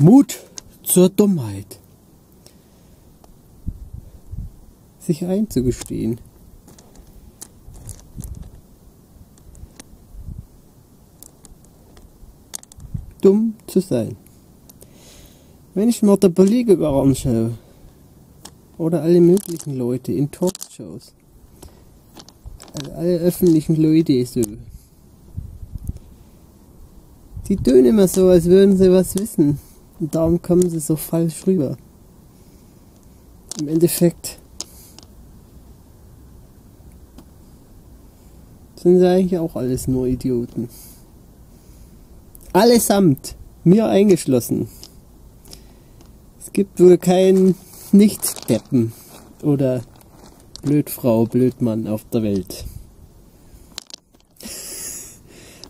Mut zur Dummheit. Sich einzugestehen. Dumm zu sein. Wenn ich mir der Politiker anschaue, oder alle möglichen Leute in Talkshows, also alle öffentlichen Leute so, die tun immer so, als würden sie was wissen. Und darum kommen sie so falsch rüber. Im Endeffekt sind sie eigentlich auch alles nur Idioten. Allesamt, mir eingeschlossen. Es gibt wohl keinen Nicht-Deppen oder Blödfrau, Blödmann auf der Welt.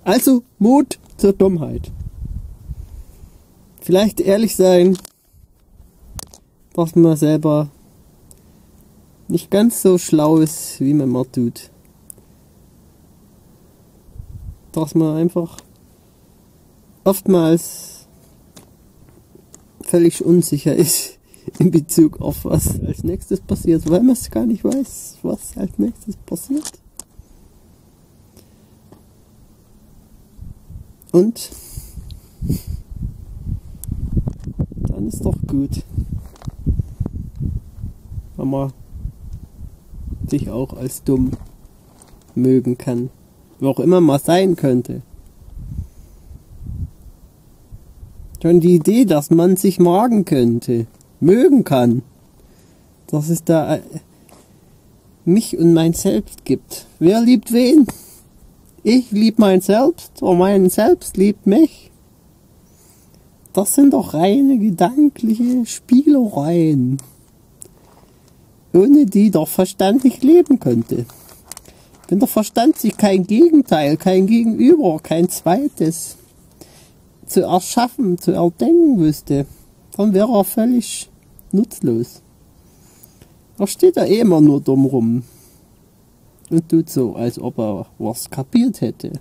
Also Mut zur Dummheit. Vielleicht ehrlich sein, dass man selber nicht ganz so schlau ist, wie man mal tut. Dass man einfach oftmals völlig unsicher ist in Bezug auf was als nächstes passiert, weil man es gar nicht weiß, was als nächstes passiert. Und dann ist doch gut, wenn man sich auch als dumm mögen kann, wo auch immer man sein könnte. Schon die Idee, dass man sich magen könnte, mögen kann, dass es da äh, mich und mein Selbst gibt. Wer liebt wen? Ich lieb mein Selbst und mein Selbst liebt mich. Das sind doch reine gedankliche Spielereien, ohne die der Verstand nicht leben könnte. Wenn der Verstand sich kein Gegenteil, kein Gegenüber, kein zweites zu erschaffen, zu erdenken wüsste, dann wäre er völlig nutzlos. Er steht da eh immer nur dumm rum und tut so, als ob er was kapiert hätte.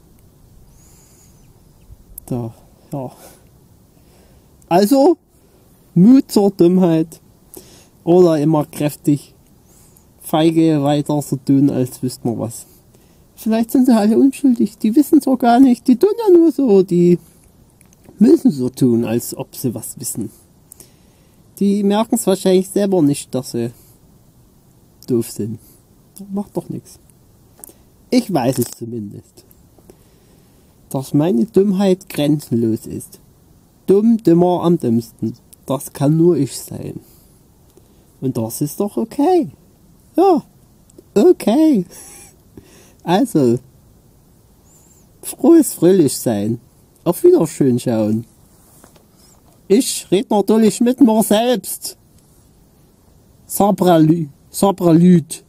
Da, ja. Also, Mut zur Dummheit. Oder immer kräftig feige weiter so tun, als wüsste man was. Vielleicht sind sie alle unschuldig, die wissen so gar nicht, die tun ja nur so, die müssen so tun, als ob sie was wissen. Die merken es wahrscheinlich selber nicht, dass sie doof sind. Macht doch nichts. Ich weiß es zumindest. Dass meine Dummheit grenzenlos ist. Dumm, dümmer am dümmsten. Das kann nur ich sein. Und das ist doch okay. Ja, okay. Also, frohes Fröhlich sein. Auf Wiederschön schauen. Ich red natürlich mit mir selbst. Sabralü, Sabralüt.